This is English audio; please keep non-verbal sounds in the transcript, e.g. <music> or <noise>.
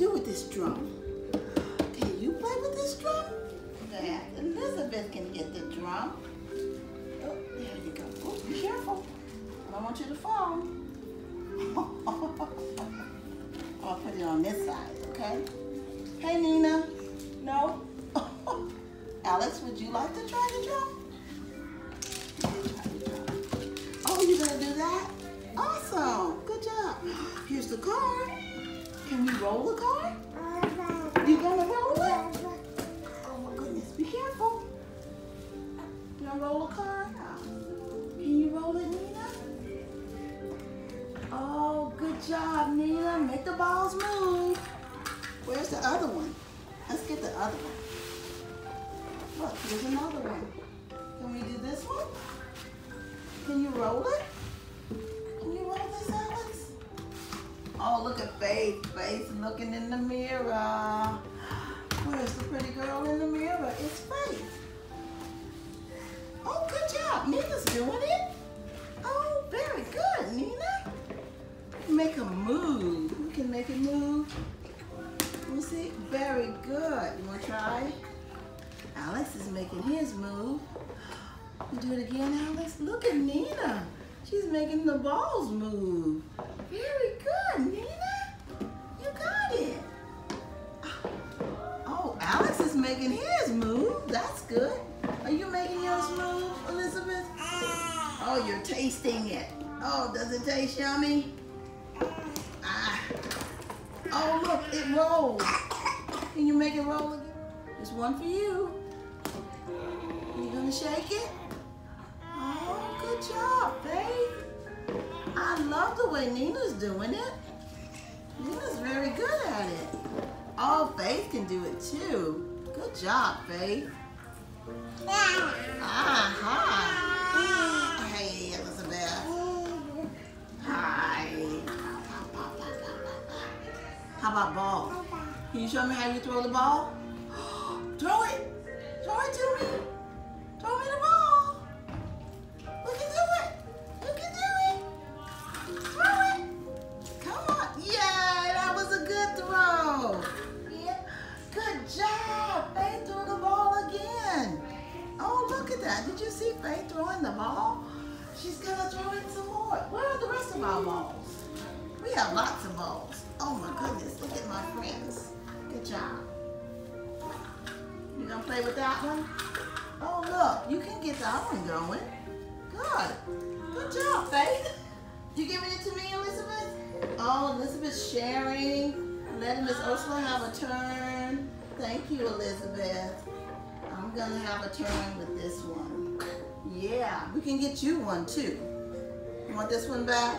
you do with this drum? Can you play with this drum? That Elizabeth can get the drum. Oh, there you go. Oh, be careful. I don't want you to fall. <laughs> I'll put it on this side, okay? Hey, Nina. No? <laughs> Alex, would you like to try the drum? Oh, you're gonna do that? Awesome. Can we roll the car? Uh-huh. You gonna roll it? Uh-huh. Oh my goodness, be careful. You gonna roll the car? Can you roll it, Nina? Oh, good job, Nina. Make the balls move. Where's the other one? Let's get the other one. Look, here's another one. Can we do this one? Can you roll it? Oh, look at Faith. Faith looking in the mirror. Where's the pretty girl in the mirror? It's Faith. Oh, good job. Nina's doing it. Oh, very good, Nina. Make a move. We can make a move. You see? Very good. You want to try? Alex is making his move. You do it again, Alex? Look at Nina. She's making the balls move. Very good, good. Are you making yours move, Elizabeth? Oh, you're tasting it. Oh, does it taste yummy? Ah. Oh, look, it rolls. Can you make it roll again? There's one for you. You gonna shake it? Oh, good job, Faith. I love the way Nina's doing it. Nina's very good at it. Oh, Faith can do it too. Good job, Faith. Hi. Hey, Elizabeth. Hi. How about ball? Can you show me how you throw the ball? <gasps> throw it. Throw it to me. Throw me the ball. Balls? We have lots of balls. Oh my goodness. Look at my friends. Good job. You gonna play with that one? Oh look, you can get that one going. Good. Good job, Faith. You giving it to me, Elizabeth? Oh, Elizabeth's sharing. Letting Miss Ursula have a turn. Thank you, Elizabeth. I'm gonna have a turn with this one. Yeah, we can get you one too. You want this one back?